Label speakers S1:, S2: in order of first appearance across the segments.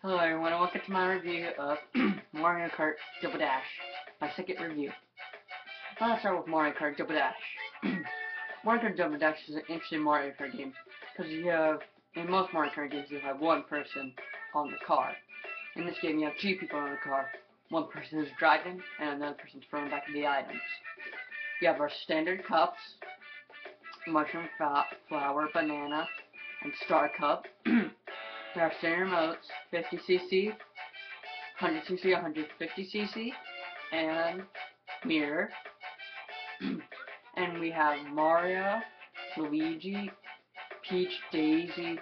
S1: Hello everyone and welcome to my review of Mario Kart Double Dash, my second review. Let's start with Mario Kart Double Dash. Mario Kart Double Dash is an interesting Mario Kart game, because you have, in most Mario Kart games you have one person on the car. In this game you have two people on the car. One person is driving, and another person is throwing back the items. You have our standard cups, mushroom, flower, banana, and star cup. There are standard modes, 50cc, 100cc, 150cc, and mirror. and we have Mario, Luigi, Peach, Daisy,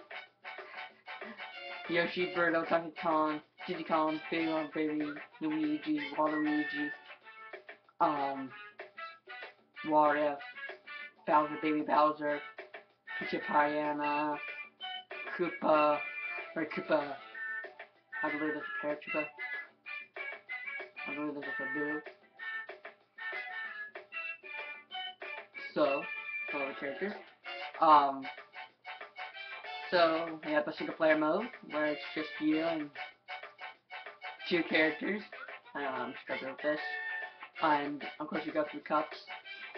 S1: Yoshi, Birdo, Donkey Kong, Diddy Kong, Baby Baby, Luigi, Waluigi, um, Wario, Bowser, Baby Bowser, Petey Piranha, Koopa, or I believe there's a Paratroopa. I believe there's a Boo. So, all the characters. Um, so, we have a single player mode, where it's just you and two characters. I'm struggling with this. And, of course, you go through cups.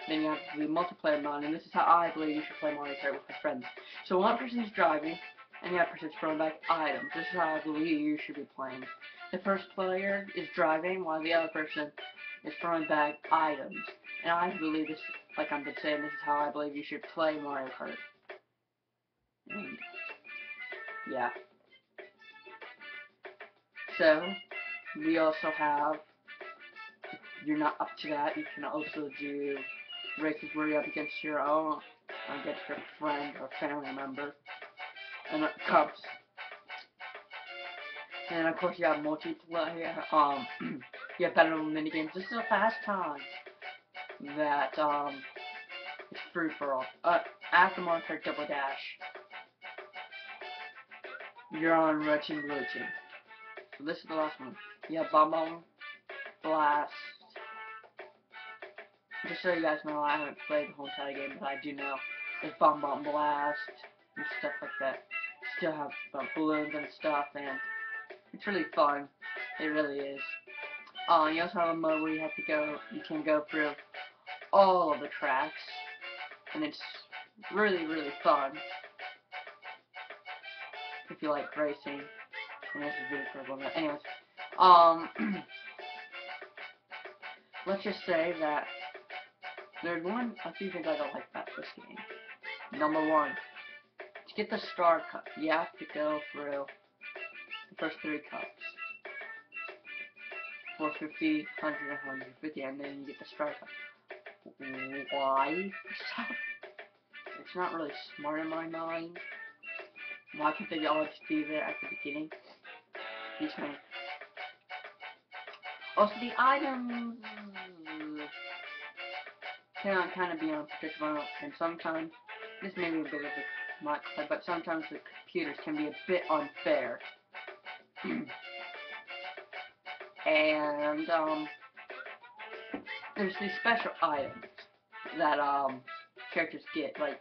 S1: Then you have the multiplayer mode, and this is how I believe you should play Mario Kart with your friends. So one person's driving, and the other person's throwing back items. This is how I believe you should be playing. The first player is driving while the other person is throwing back items. And I believe this, like I've been saying, this is how I believe you should play Mario Kart. And, yeah. So, we also have, if you're not up to that, you can also do races where you're up against your own, against your friend or family member and it comes. And of course you have multiplayer, um, you have better mini games. This is a fast time that, um, it's free for all. Uh, after Kart Double Dash, you're on Red Team Blue Team. So this is the last one. You have Bob-omb Blast. Just so you guys know, I haven't played the whole entire game, but I do know there's Bob-omb Blast and stuff like that still have balloons and stuff, and it's really fun. It really is. Uh, you also have a mode where you have to go, you can go through all of the tracks, and it's really, really fun. If you like racing, and this is really cool. But anyways, um, let's just say that there's one, few things I don't like about this game. Number one, get the star cup, you have to go through the first three cups. 450, 100, 150, and then you get the star cup. Why? It's not really smart in my mind. Why can't they all just be there at the beginning? Also, the items can kind of be unpredictable, and sometimes this may be a bit of a might but sometimes the computers can be a bit unfair. and, um, there's these special items that, um, characters get, like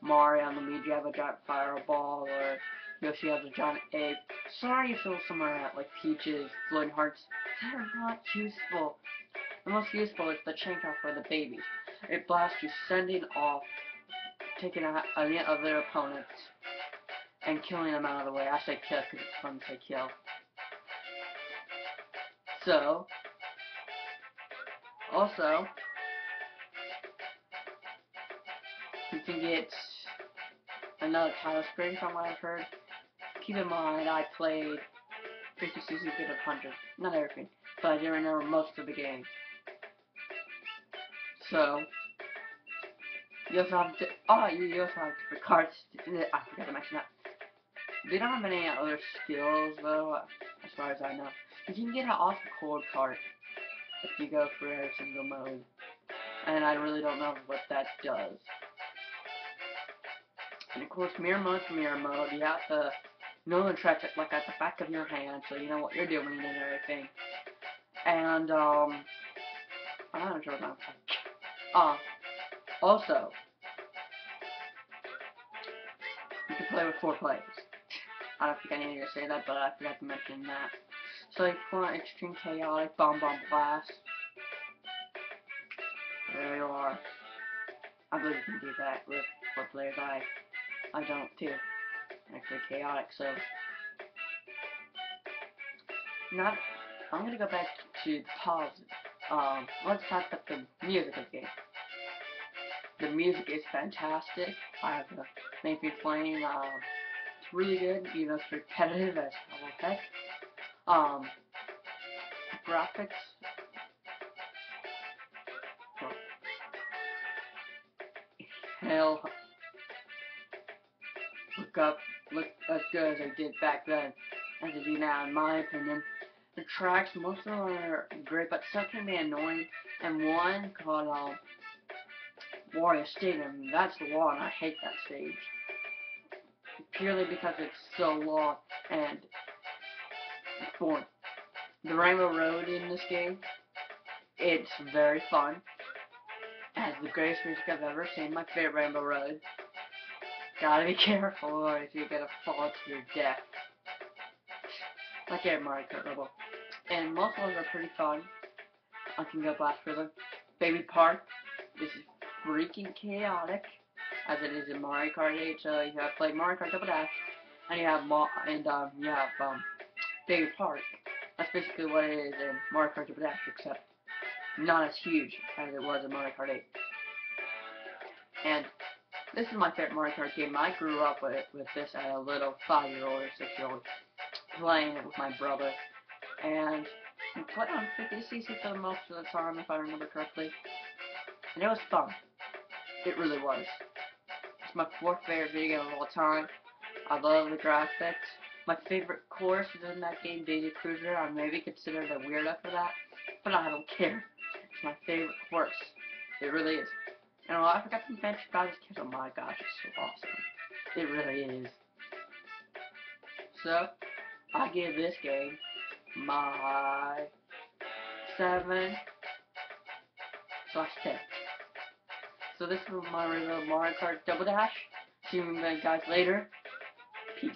S1: Mario on the and Luigi have a giant fireball, or Yoshi has a giant egg. Sorry if there's somewhere at, like Peaches, Floating Hearts. They're not useful. The most useful is the chain for the babies. It blasts you sending off taking out any of their opponents and killing them out of the way. I say kill because it's fun to say kill. So, also, you can get another title screen from what I've heard. Keep in mind, I played 50cc bit of 100. Not everything, but I remember most of the game. So, you also have oh, you also have different cards. I forgot to mention that. They don't have any other skills, though, as far as I know. You can get an awesome cold card if you go for every single mode. And I really don't know what that does. And of course, mirror mode mirror mode, you have to know the tracks like at the back of your hand, so you know what you're doing and everything. And, um, I'm not sure what I'm uh, also, you can play with four players. I don't think I needed to say that, but I forgot to mention that. So pull out Extreme Chaotic, Bob-omb Blast. There you are. I believe you can do that with four players. I, I don't too. Actually, Chaotic, so. Not. I'm gonna go back to pause. Um, let's talk about the music of the game. The music is fantastic. I have the main feed playing. Um, it's really good, even though it's repetitive as heck. Um, graphics. Well, hell, look up, look as good as they did back then as they do now, in my opinion. The tracks, most of them are great, but some can be annoying. And one called um, Wario Stadium, that's the one. I hate that stage purely because it's so long and boring. The Rainbow Road in this game, it's very fun. It has the greatest music I've ever seen. My favorite Rainbow Road. Gotta be careful or if you're gonna fall to your death. Like every Mario Kart level. And most of them are pretty fun. I can go blast for them. Baby Park. This is freaking chaotic as it is in Mario Kart 8. So you have played Mario Kart Double Dash, and you have Ma and um, you have um, Baby Park. That's basically what it is in Mario Kart Double Dash, except not as huge as it was in Mario Kart 8. And this is my favorite Mario Kart game. I grew up with with this as a little five-year-old or six-year-old, playing it with my brother, and we played on 50cc for most of the time, if I remember correctly. And it was fun. It really was. It's my fourth favorite video game of all time. I love the graphics. My favorite course is in that game, Daisy Cruiser. I may be considered a weirdo for that, but I don't care. It's my favorite course. It really is. And oh, I forgot to mention about this kid. Oh my gosh, it's so awesome. It really is. So, I give this game my 7 slash 10. So this is my of Mario Kart Double Dash. See you guys later. Peace.